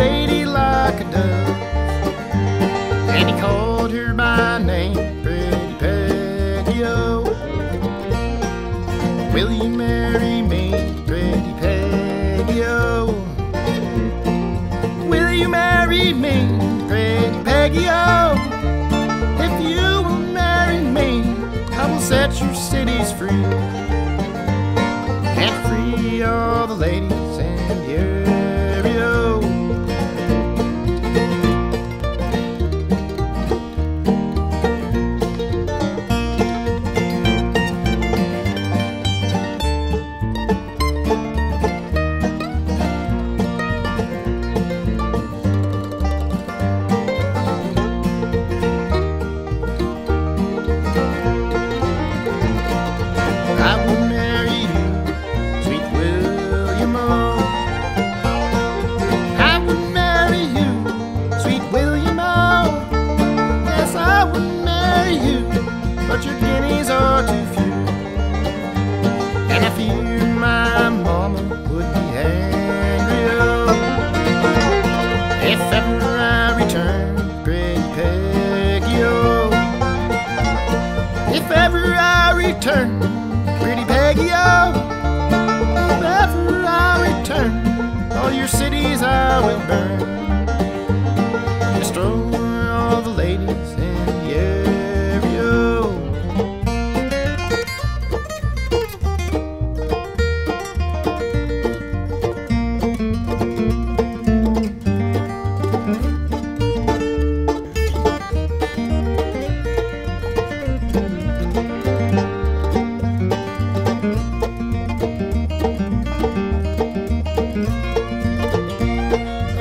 lady like a dove. And he called her by name, Pretty Peggy O. Will you marry me, Pretty Peggy O? Will you marry me, Pretty Peggy O? If you will marry me, I will set your cities free and free all the ladies cities I will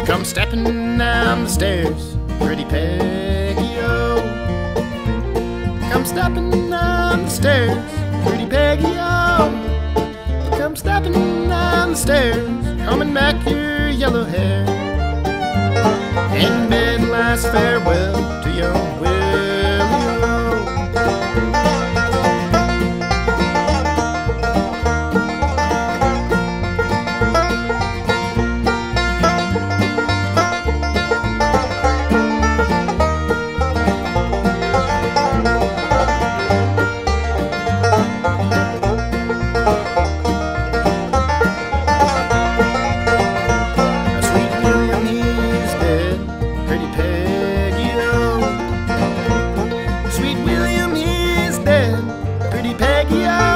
Come stepping down the stairs, pretty Peggy, O. Come stepping down the stairs, pretty Peggy, O. Come stepping down the stairs, combing back your yellow hair. In bed last farewell to young Will. pretty Peggy. I